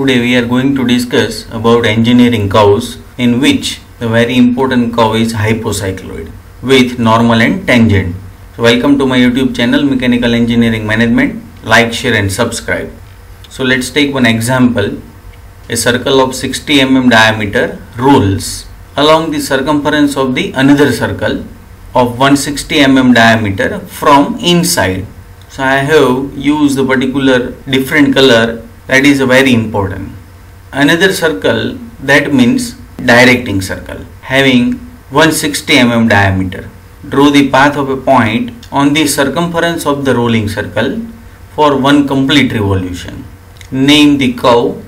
Today we are going to discuss about engineering curves in which the very important curve is hypocycloid with normal and tangent. So welcome to my YouTube channel Mechanical Engineering Management. Like, share and subscribe. So let's take one example. A circle of 60 mm diameter rolls along the circumference of the another circle of 160 mm diameter from inside. So I have used the particular different color that is very important. Another circle that means directing circle having 160 mm diameter. Draw the path of a point on the circumference of the rolling circle for one complete revolution. Name the curve.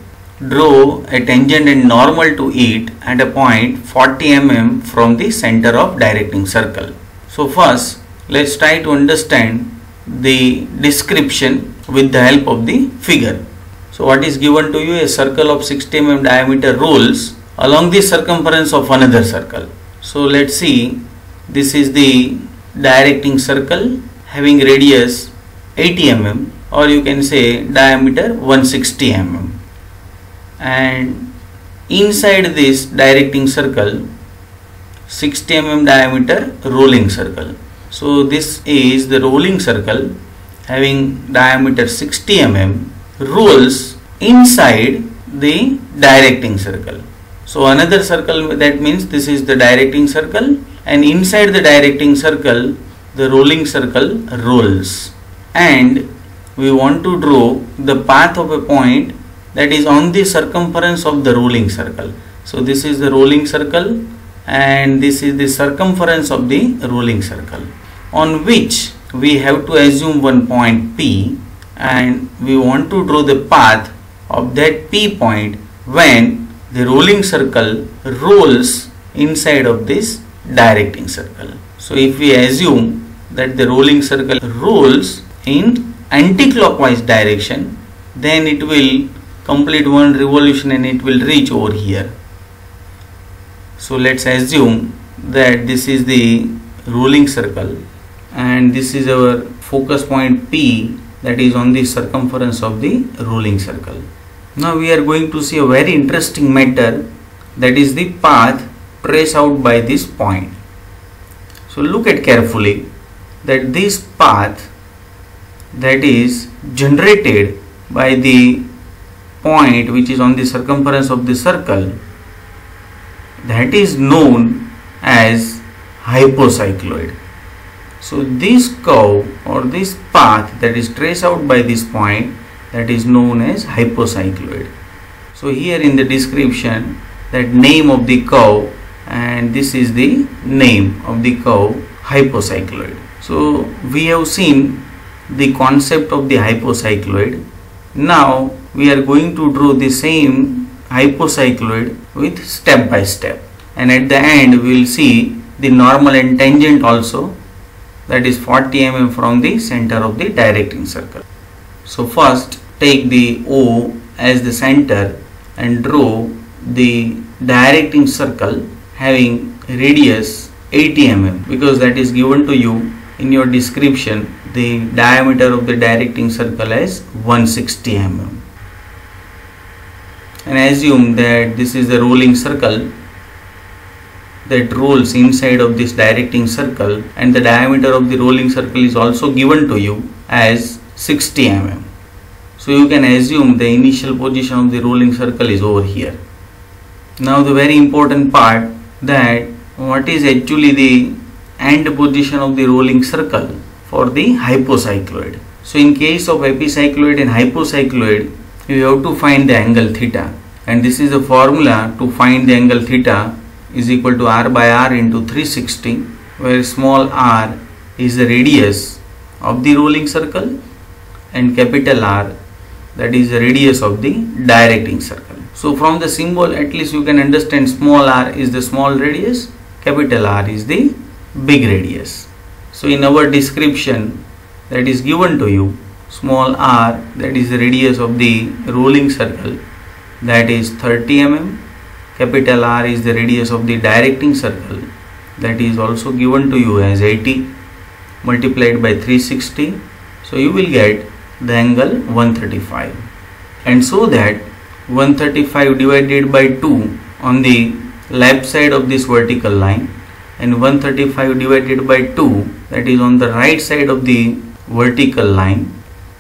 Draw a tangent and normal to it at a point 40 mm from the center of directing circle. So first let's try to understand the description with the help of the figure. So what is given to you a circle of 60 mm diameter rolls along the circumference of another circle. So let's see this is the directing circle having radius 80 mm or you can say diameter 160 mm and inside this directing circle 60 mm diameter rolling circle. So this is the rolling circle having diameter 60 mm rolls inside the directing circle. So another circle that means this is the directing circle and inside the directing circle the rolling circle rolls and we want to draw the path of a point that is on the circumference of the rolling circle. So this is the rolling circle and this is the circumference of the rolling circle on which we have to assume one point P and we want to draw the path of that P point when the rolling circle rolls inside of this directing circle. So if we assume that the rolling circle rolls in anti-clockwise direction then it will complete one revolution and it will reach over here. So let's assume that this is the rolling circle and this is our focus point P that is on the circumference of the rolling circle. Now we are going to see a very interesting matter that is the path traced out by this point. So look at carefully that this path that is generated by the point which is on the circumference of the circle that is known as hypocycloid. So this curve or this path that is traced out by this point that is known as hypocycloid. So here in the description that name of the curve and this is the name of the curve hypocycloid. So we have seen the concept of the hypocycloid. Now we are going to draw the same hypocycloid with step by step and at the end we will see the normal and tangent also that is 40 mm from the center of the directing circle. So first take the O as the center and draw the directing circle having radius 80 mm because that is given to you in your description the diameter of the directing circle as 160 mm and assume that this is the rolling circle that rolls inside of this directing circle and the diameter of the rolling circle is also given to you as 60 mm. So you can assume the initial position of the rolling circle is over here. Now the very important part that what is actually the end position of the rolling circle for the hypocycloid. So in case of epicycloid and hypocycloid you have to find the angle theta and this is the formula to find the angle theta is equal to r by r into 360 where small r is the radius of the rolling circle and capital R that is the radius of the directing circle. So from the symbol at least you can understand small r is the small radius capital R is the big radius. So in our description that is given to you small r that is the radius of the rolling circle that is 30 mm capital R is the radius of the directing circle that is also given to you as 80 multiplied by 360 so you will get the angle 135 and so that 135 divided by 2 on the left side of this vertical line and 135 divided by 2 that is on the right side of the vertical line.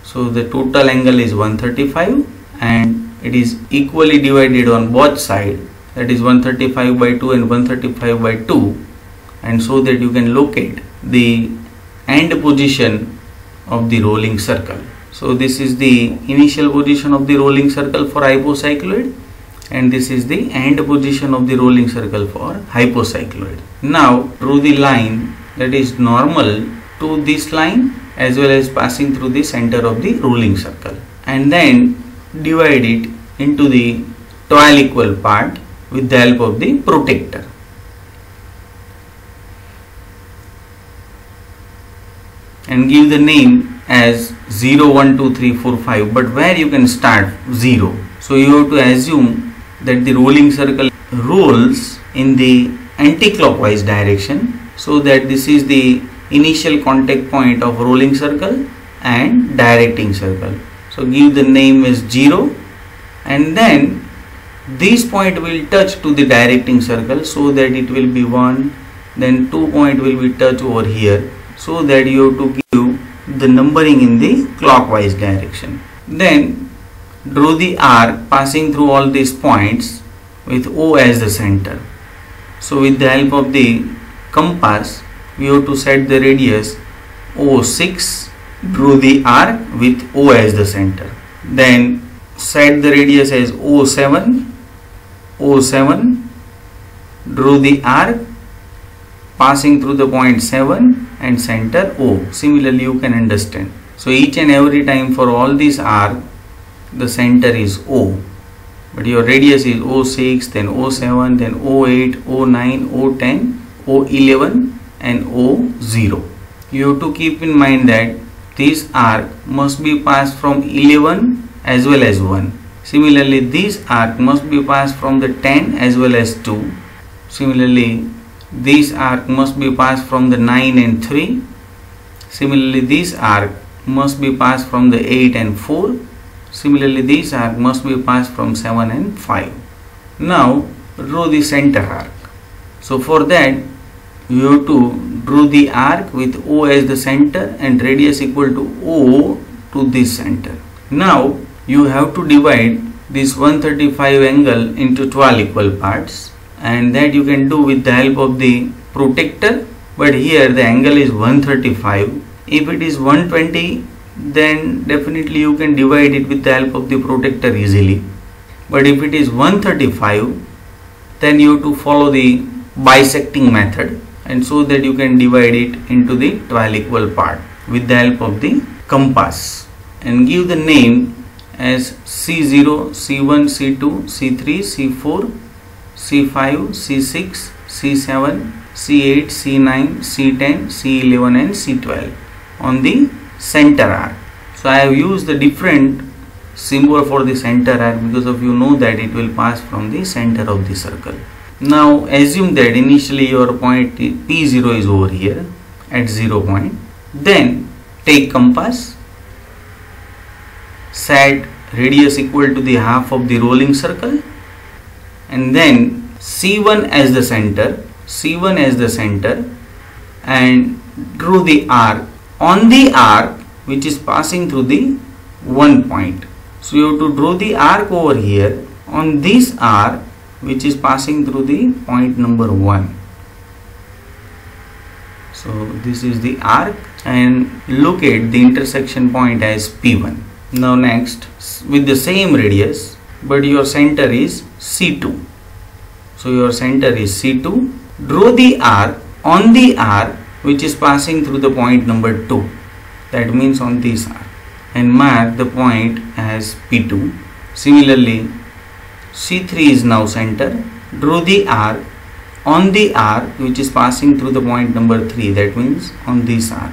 So the total angle is 135 and it is equally divided on both sides that is 135 by 2 and 135 by 2 and so that you can locate the end position of the rolling circle. So this is the initial position of the rolling circle for hypocycloid and this is the end position of the rolling circle for hypocycloid. Now draw the line that is normal to this line as well as passing through the center of the rolling circle and then divide it into the 12 equal part with the help of the protector. and give the name as 0 1 2 3 4 5 but where you can start 0 so you have to assume that the rolling circle rolls in the anti-clockwise direction so that this is the initial contact point of rolling circle and directing circle so give the name as 0 and then this point will touch to the directing circle so that it will be 1 then 2 point will be touch over here so that you have to give the numbering in the clockwise direction. Then draw the arc passing through all these points with O as the center. So with the help of the compass we have to set the radius O6 draw the arc with O as the center. Then set the radius as O7 O7 draw the arc passing through the point 7 and center O. Similarly you can understand. So each and every time for all these arc the center is O. But your radius is O6 then O7 then O8 O9 O10 O11 and O0 you have to keep in mind that this arc must be passed from 11 as well as 1 similarly this arc must be passed from the 10 as well as 2 similarly this arc must be passed from the 9 and 3 similarly this arc must be passed from the 8 and 4 similarly this arc must be passed from 7 and 5 now draw the center arc. So for that you have to draw the arc with O as the center and radius equal to O to this center. Now you have to divide this 135 angle into 12 equal parts and that you can do with the help of the protector. But here the angle is 135 if it is 120 then definitely you can divide it with the help of the protector easily. But if it is 135 then you have to follow the bisecting method and so that you can divide it into the 12 equal part with the help of the compass. And give the name as C0, C1, C2, C3, C4, C5, C6, C7, C8, C9, C10, C11 and C12 on the center arc. So I have used the different symbol for the center arc because of you know that it will pass from the center of the circle. Now assume that initially your point P0 is over here at 0 point. Then take compass, set radius equal to the half of the rolling circle and then C1 as the center, C1 as the center and draw the arc. On the arc which is passing through the one point. So you have to draw the arc over here on this arc which is passing through the point number 1 so this is the arc and locate the intersection point as P1 now next with the same radius but your center is C2 so your center is C2 draw the arc on the arc which is passing through the point number 2 that means on this arc and mark the point as P2 similarly C3 is now center. Draw the arc on the arc which is passing through the point number 3 that means on this arc.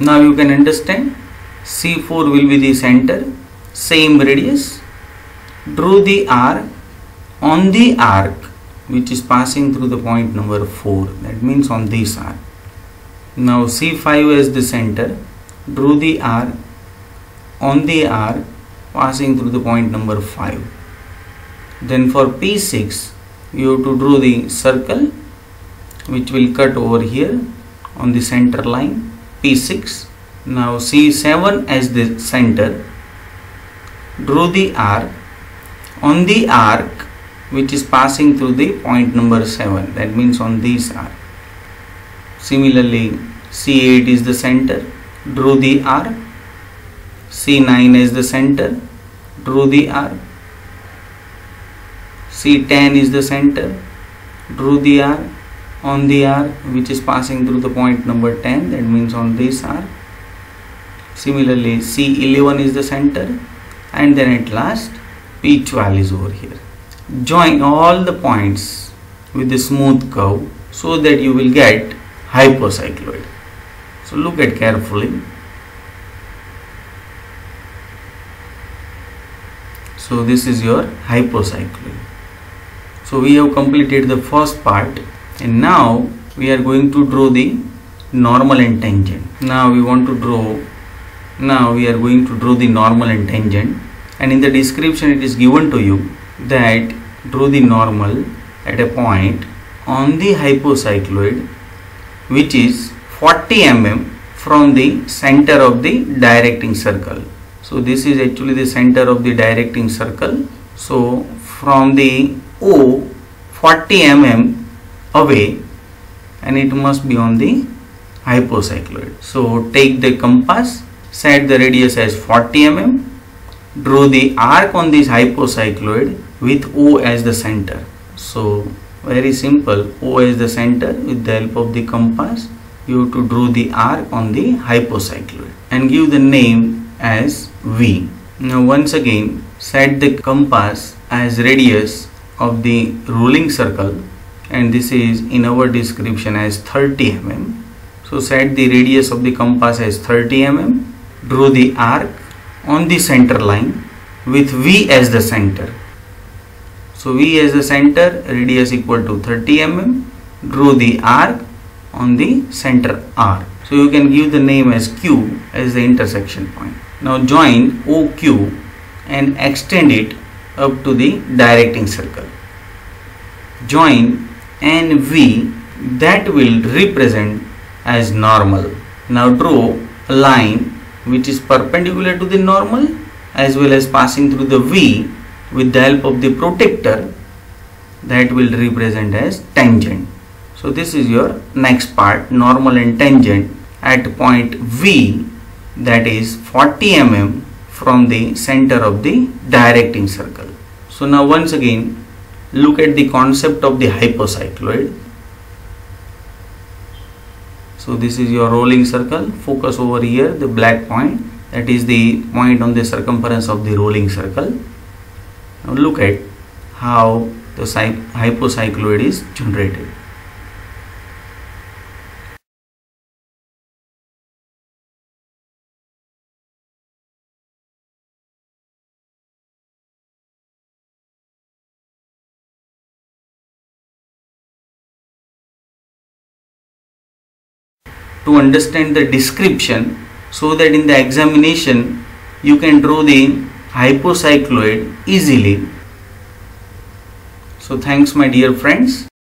Now you can understand C4 will be the center same radius. Draw the arc on the arc which is passing through the point number 4 that means on this arc. Now C5 as the center. Draw the arc on the arc passing through the point number 5. Then for P6 you have to draw the circle which will cut over here on the center line P6. Now C7 as the center. Draw the arc. On the arc which is passing through the point number 7 that means on this arc. Similarly C8 is the center. Draw the arc. C9 is the center. Draw the arc. C10 is the center. Draw the arc on the arc which is passing through the point number 10 that means on this arc similarly C11 is the center and then at last P12 is over here. Join all the points with a smooth curve so that you will get hypocycloid. So look at carefully. So this is your hypocycloid. So we have completed the first part and now we are going to draw the normal and tangent. Now we want to draw now we are going to draw the normal and tangent. And in the description it is given to you that draw the normal at a point on the hypocycloid which is 40 mm from the center of the directing circle. So this is actually the center of the directing circle. So from the O 40 mm away and it must be on the hypocycloid. So take the compass, set the radius as 40 mm, draw the arc on this hypocycloid with O as the center. So very simple, O as the center with the help of the compass you have to draw the arc on the hypocycloid and give the name as V. Now once again set the compass as radius of the rolling circle and this is in our description as 30 mm so set the radius of the compass as 30 mm draw the arc on the center line with V as the center. So V as the center radius equal to 30 mm draw the arc on the center R so you can give the name as Q as the intersection point. Now join OQ and extend it up to the directing circle. Join NV that will represent as normal. Now draw a line which is perpendicular to the normal as well as passing through the V with the help of the protector that will represent as tangent. So this is your next part normal and tangent at point V that is 40 mm from the center of the directing circle. So now once again look at the concept of the hypocycloid so this is your rolling circle. Focus over here the black point. That is the point on the circumference of the rolling circle. Now look at how the hypocycloid is generated to understand the description so that in the examination you can draw the hypocycloid easily. So thanks my dear friends.